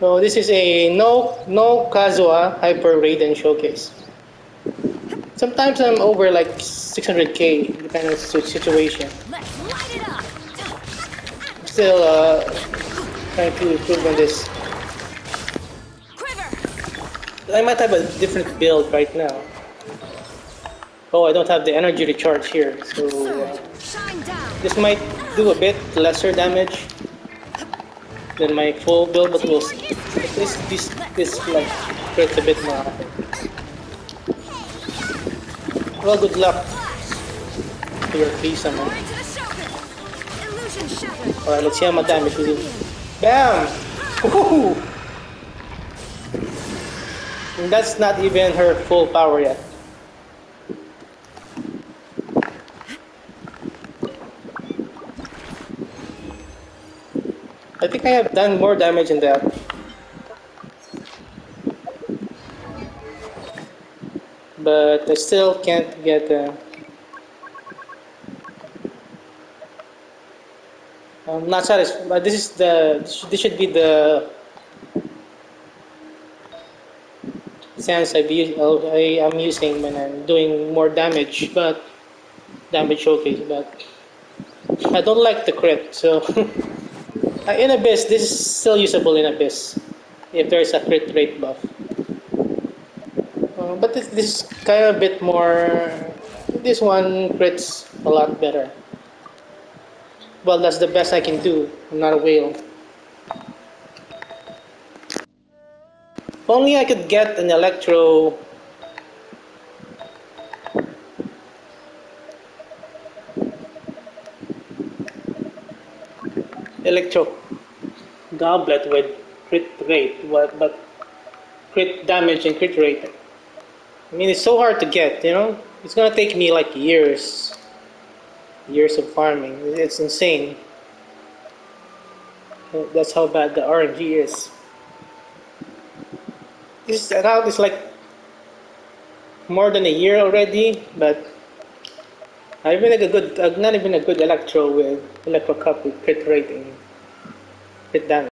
So this is a no no Kazuha Hyper Raiden showcase. Sometimes I'm over like 600k depending on the situation. Let's light it up. Still uh, trying to improve on this. I might have a different build right now. Oh, I don't have the energy recharge here, so uh, this might do a bit lesser damage than my full build, but see. At least this this like hurts a bit more. Well, good luck to your. Illusion shattered. Alright, let's see how much damage we do. Bam! And that's not even her full power yet. I think I have done more damage than that. But I still can't get I'm not satisfied, but this is the this should be the sense oh, I be I am using when I'm doing more damage, but damage showcase. But I don't like the crit, so uh, in abyss this is still usable in abyss if there is a crit rate buff. Uh, but this, this is kind of a bit more. This one crits a lot better. Well, that's the best I can do. I'm not a whale. If only I could get an electro. Electro goblet with crit rate, but crit damage and crit rate. I mean, it's so hard to get, you know? It's gonna take me like years years of farming. It's insane. That's how bad the RNG is. This account is like more than a year already, but I've been like a good, not even a good electro with electro cup with crit rating, crit damage.